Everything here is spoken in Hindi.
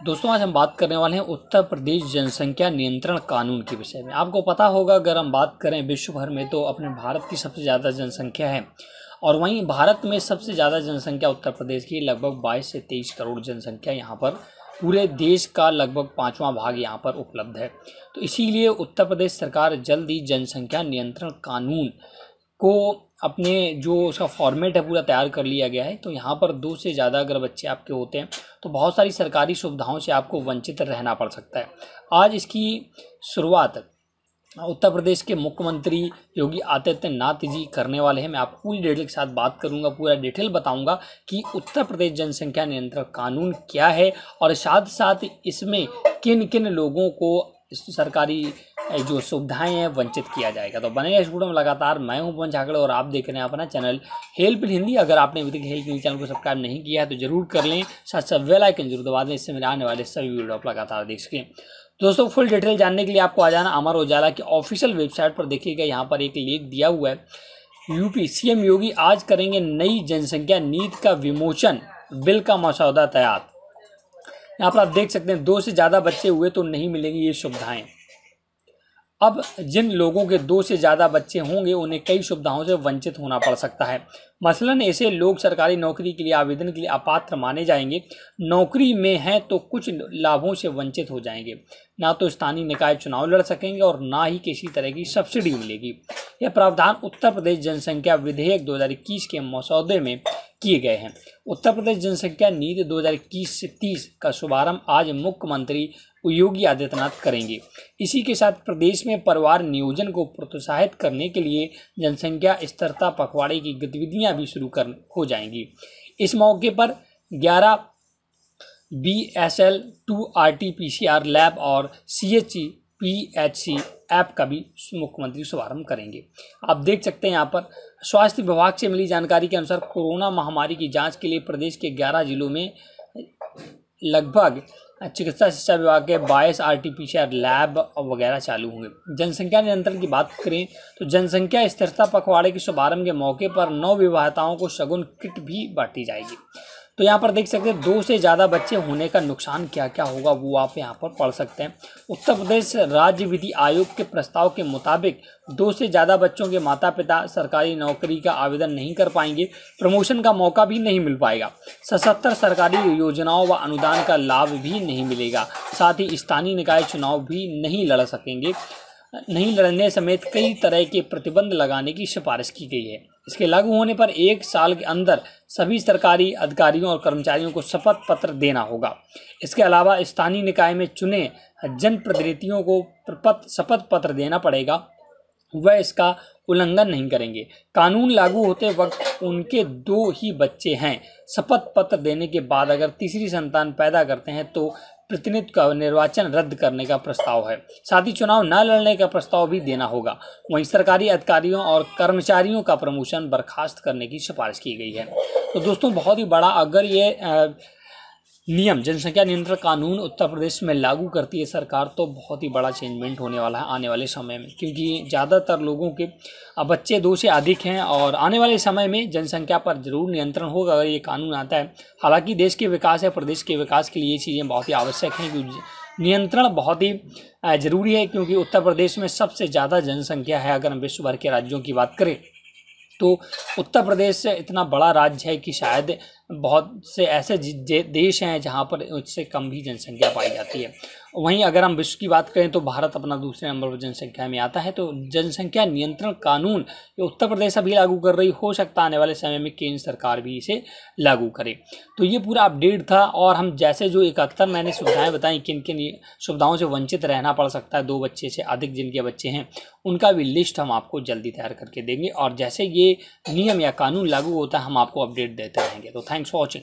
दोस्तों, आज हम बात करने वाले हैं उत्तर प्रदेश जनसंख्या नियंत्रण कानून के विषय में। आपको पता होगा, अगर हम बात करें विश्व भर में तो अपने भारत की सबसे ज़्यादा जनसंख्या है। और वहीं भारत में सबसे ज़्यादा जनसंख्या उत्तर प्रदेश की, लगभग 22 से 23 करोड़ जनसंख्या यहाँ पर। पूरे देश का लगभग पाँचवा भाग यहाँ पर उपलब्ध है। तो इसीलिए उत्तर प्रदेश सरकार जल्द ही जनसंख्या नियंत्रण कानून को अपने जो उसका फॉर्मेट है पूरा तैयार कर लिया गया है तो यहाँ पर दो से ज़्यादा अगर बच्चे आपके होते हैं तो बहुत सारी सरकारी सुविधाओं से आपको वंचित रहना पड़ सकता है। आज इसकी शुरुआत उत्तर प्रदेश के मुख्यमंत्री योगी आदित्यनाथ जी करने वाले हैं। मैं आपको पूरी डिटेल के साथ बात करूँगा, पूरा डिटेल बताऊँगा कि उत्तर प्रदेश जनसंख्या नियंत्रण कानून क्या है और साथ साथ इसमें किन किन लोगों को सरकारी जो सुविधाएँ हैं, वंचित किया जाएगा। तो बने स्टूडियो में। लगातार मैं हूँ पवन झाकड़े और आप देख रहे हैं अपना चैनल हेल्प इन हिंदी। अगर आपने अभी तक हेल्प हिंदी चैनल को सब्सक्राइब नहीं किया है तो ज़रूर कर लें। साथ साथ वेल आइकन ज़रूर दबा दें। इससे मेरे आने वाले सभी वीडियो आप लगातार देख सकें। दोस्तों, फुल डिटेल जानने के लिए आपको आ जाना अमर उजाला की ऑफिशियल वेबसाइट पर। देखिएगा, यहाँ पर एक लिंक दिया हुआ है। यूपी सीएम योगी आज करेंगे नई जनसंख्या नीति का विमोचन। बिल का मसौदा तैयार। यहाँ पर आप देख सकते हैं, दो से ज़्यादा बच्चे हुए तो नहीं मिलेंगी ये सुविधाएँ। अब जिन लोगों के दो से ज़्यादा बच्चे होंगे, उन्हें कई सुविधाओं से वंचित होना पड़ सकता है। मसलन ऐसे लोग सरकारी नौकरी के लिए, आवेदन के लिए अपात्र माने जाएँगे। नौकरी में हैं तो कुछ लाभों से वंचित हो जाएँगे। ना तो स्थानीय निकाय चुनाव लड़ सकेंगे और ना ही किसी तरह की सब्सिडी मिलेगी। यह प्रावधान उत्तर प्रदेश जनसंख्या विधेयक 2021 के मसौदे में किए गए हैं। उत्तर प्रदेश जनसंख्या नीति 2021 से 30 का शुभारंभ आज मुख्यमंत्री योगी आदित्यनाथ करेंगे। इसी के साथ प्रदेश में परिवार नियोजन को प्रोत्साहित करने के लिए जनसंख्या, स्थिरता, पखवाड़े की गतिविधियाँ भी शुरू कर, हो जाएँगी। इस मौके पर 11 B S L two R T P C R lab और C H P H C app का भी मुख्यमंत्री शुभारंभ करेंगे। आप देख सकते हैं यहाँ पर, स्वास्थ्य विभाग से मिली जानकारी के अनुसार कोरोना महामारी की जाँच के लिए प्रदेश के 11 जिलों में लगभग चिकित्सा शिक्षा विभाग के बाईस R T P C R lab वगैरह चालू होंगे। जनसंख्या नियंत्रण की बात करें तो जनसंख्या स्थिरता पखवाड़े के शुभारंभ के मौके पर नौ विवाहताओं को शगुन किट भी बांटी जाएगी। तो यहाँ पर देख सकते हैं, दो से ज़्यादा बच्चे होने का नुकसान क्या क्या होगा वो आप यहाँ पर पढ़ सकते हैं। उत्तर प्रदेश राज्य विधि आयोग के प्रस्ताव के मुताबिक दो से ज़्यादा बच्चों के माता पिता सरकारी नौकरी का आवेदन नहीं कर पाएँगे, प्रमोशन का मौका भी नहीं मिल पाएगा। सशस्त्र सरकारी योजनाओं व अनुदान का लाभ भी नहीं मिलेगा, साथ ही स्थानीय निकाय चुनाव भी नहीं लड़ सकेंगे। नहीं लड़ने समेत कई तरह के प्रतिबंध लगाने की सिफारिश की गई है। इसके लागू होने पर एक साल के अंदर सभी सरकारी अधिकारियों और कर्मचारियों को शपथ पत्र देना होगा। इसके अलावा स्थानीय निकाय में चुने जनप्रतिनिधियों को शपथ पत्र देना पड़ेगा। वह इसका उल्लंघन नहीं करेंगे। कानून लागू होते वक्त उनके दो ही बच्चे हैं। शपथ पत्र देने के बाद अगर तीसरी संतान पैदा करते हैं तो प्रतिनिधित्व का निर्वाचन रद्द करने का प्रस्ताव है। साथ ही चुनाव न लड़ने का प्रस्ताव भी देना होगा। वहीं सरकारी अधिकारियों और कर्मचारियों का प्रमोशन बर्खास्त करने की सिफारिश की गई है। तो दोस्तों, बहुत ही बड़ा अगर ये नियम, जनसंख्या नियंत्रण कानून उत्तर प्रदेश में लागू करती है सरकार तो बहुत ही बड़ा चेंजमेंट होने वाला है आने वाले समय में, क्योंकि ज़्यादातर लोगों के बच्चे दो से अधिक हैं और आने वाले समय में जनसंख्या पर ज़रूर नियंत्रण होगा अगर ये कानून आता है। हालाँकि देश के विकास या प्रदेश के विकास के लिए ये चीज़ें बहुत ही आवश्यक हैं, क्योंकि नियंत्रण बहुत ही ज़रूरी है, क्योंकि उत्तर प्रदेश में सबसे ज़्यादा जनसंख्या है अगर हम विश्व भर के राज्यों की बात करें तो उत्तर प्रदेश इतना बड़ा राज्य है कि शायद बहुत से ऐसे देश हैं जहाँ पर उससे कम भी जनसंख्या पाई जाती है। वहीं अगर हम विश्व की बात करें तो भारत अपना दूसरे नंबर पर जनसंख्या में आता है तो जनसंख्या नियंत्रण कानून ये उत्तर प्रदेश अभी लागू कर रही, हो सकता आने वाले समय में केंद्र सरकार भी इसे लागू करे। तो ये पूरा अपडेट था और हम जैसे जो इकहत्तर मैंने सुविधाएँ बताई किन किन सुविधाओं से वंचित रहना पड़ सकता है, दो बच्चे से अधिक जिनके बच्चे हैं, उनका भी लिस्ट हम आपको जल्दी तैयार करके देंगे और जैसे ये नियम या कानून लागू होता है, हम आपको अपडेट देते रहेंगे। तो 犯错警。